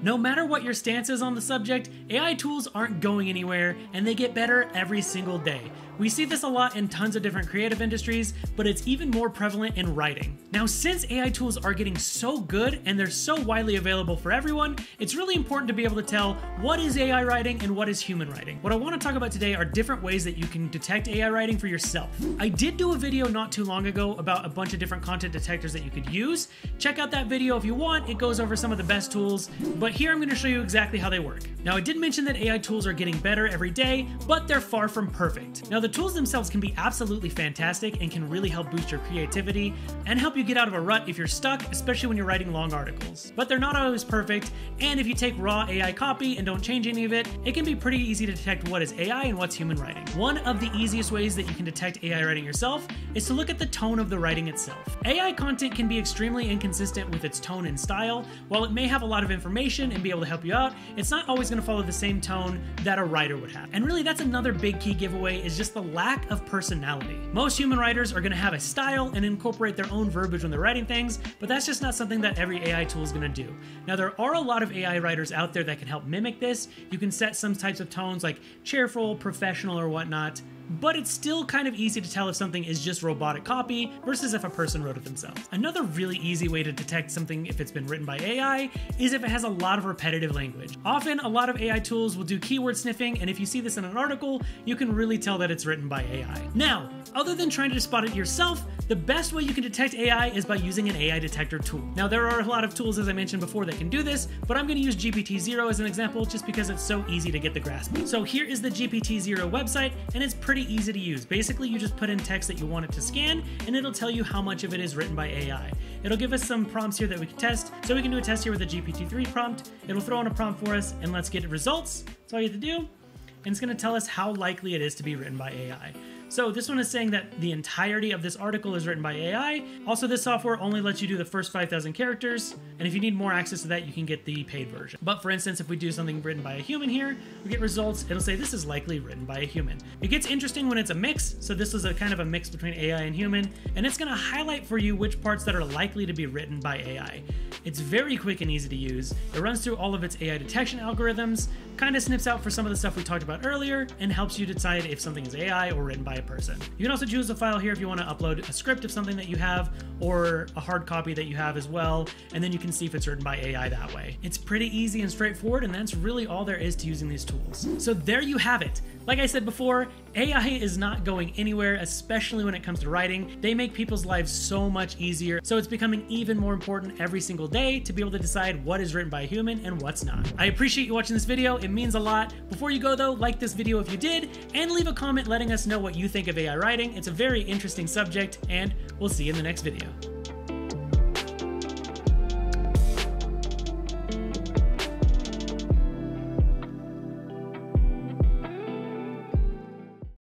No matter what your stance is on the subject, AI tools aren't going anywhere and they get better every single day. We see this a lot in tons of different creative industries, but it's even more prevalent in writing. Now, since AI tools are getting so good and they're so widely available for everyone, it's really important to be able to tell what is AI writing and what is human writing. What I want to talk about today are different ways that you can detect AI writing for yourself. I did do a video not too long ago about a bunch of different content detectors that you could use. Check out that video if you want, it goes over some of the best tools, but here I'm going to show you exactly how they work. Now, I did mention that AI tools are getting better every day, but they're far from perfect. Now, the tools themselves can be absolutely fantastic and can really help boost your creativity and help you get out of a rut if you're stuck, especially when you're writing long articles. But they're not always perfect, and if you take raw AI copy and don't change any of it, it can be pretty easy to detect what is AI and what's human writing. One of the easiest ways that you can detect AI writing yourself is to look at the tone of the writing itself. AI content can be extremely inconsistent with its tone and style. While it may have a lot of information and be able to help you out, it's not always going to follow the same tone that a writer would have. And really, that's another big key giveaway is just the lack lack of personality. Most human writers are going to have a style and incorporate their own verbiage when they're writing things, but that's just not something that every AI tool is going to do. Now, there are a lot of AI writers out there that can help mimic this. You can set some types of tones like cheerful, professional, or whatnot but it's still kind of easy to tell if something is just robotic copy versus if a person wrote it themselves. Another really easy way to detect something if it's been written by AI is if it has a lot of repetitive language. Often, a lot of AI tools will do keyword sniffing, and if you see this in an article, you can really tell that it's written by AI. Now, other than trying to spot it yourself, the best way you can detect AI is by using an AI detector tool. Now, there are a lot of tools, as I mentioned before, that can do this, but I'm going to use GPTZero as an example just because it's so easy to get the grasp. So here is the GPTZero website, and it's pretty pretty easy to use. Basically, you just put in text that you want it to scan, and it'll tell you how much of it is written by AI. It'll give us some prompts here that we can test. So we can do a test here with a GPT-3 prompt. It'll throw in a prompt for us, and let's get results. That's all you have to do. And it's going to tell us how likely it is to be written by AI. So this one is saying that the entirety of this article is written by AI. Also, this software only lets you do the first 5,000 characters, and if you need more access to that, you can get the paid version. But for instance, if we do something written by a human here, we get results, it'll say this is likely written by a human. It gets interesting when it's a mix, so this is a kind of a mix between AI and human, and it's gonna highlight for you which parts that are likely to be written by AI. It's very quick and easy to use. It runs through all of its AI detection algorithms, kind of snips out for some of the stuff we talked about earlier, and helps you decide if something is AI or written by a person. You can also choose a file here if you want to upload a script of something that you have or a hard copy that you have as well, and then you can see if it's written by AI that way. It's pretty easy and straightforward, and that's really all there is to using these tools. So there you have it. Like I said before, AI is not going anywhere, especially when it comes to writing. They make people's lives so much easier, so it's becoming even more important every single day to be able to decide what is written by a human and what's not. I appreciate you watching this video, it means a lot. Before you go though, like this video if you did, and leave a comment letting us know what you think of AI writing. It's a very interesting subject, and we'll see you in the next video.